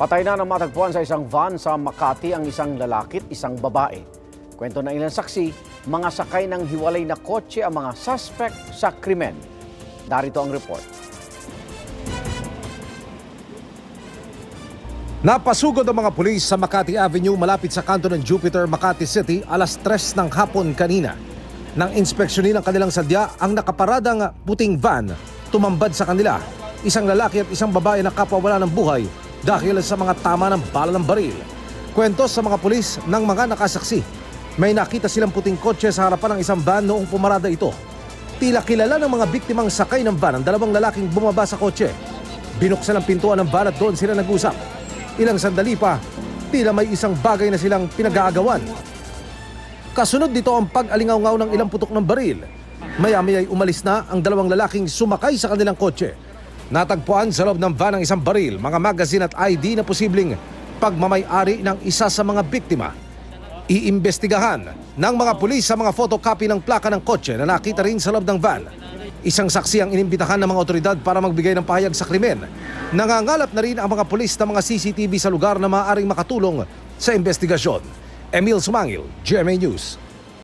Patay na ng matagpuan sa isang van sa Makati ang isang lalaki at isang babae. Kwento ng ilang saksi, mga sakay ng hiwalay na kotse ang mga suspect sa krimen. Darito ang report. Napasugod ang mga pulis sa Makati Avenue malapit sa kanto ng Jupiter, Makati City alas 3 ng hapon kanina. Nang inspeksyonin ang kanilang sadya, ang nakaparadang puting van tumambad sa kanila. Isang lalaki at isang babae na kapwa wala ng buhay dahil sa mga tama ng bala ng baril. Kwento sa mga pulis ng mga nakasaksi. May nakita silang puting kotse sa harapan ng isang van noong pumarada ito. Tila kilala ng mga biktimang sakay ng van ang dalawang lalaking bumaba sa kotse. Binuksan ang pintuan ng van at doon sila nag-usap. Ilang sandali pa, tila may isang bagay na silang pinag-aagawan. Kasunod dito ang pag-alingaw ng ilang putok ng baril. Maya-maya ay umalis na ang dalawang lalaking sumakay sa kanilang kotse. Natagpuan sa loob ng van ang isang baril, mga magazine at ID na posibleng pagmamay-ari ng isa sa mga biktima. Iimbestigahan ng mga pulis sa mga photocopy ng plaka ng kotse na nakita rin sa loob ng van. Isang saksi ang inimbitahan ng mga otoridad para magbigay ng pahayag sa krimen. Nangangalap na rin ang mga pulis ng mga CCTV sa lugar na maaaring makatulong sa investigasyon. Emil Sumangil, GMA News.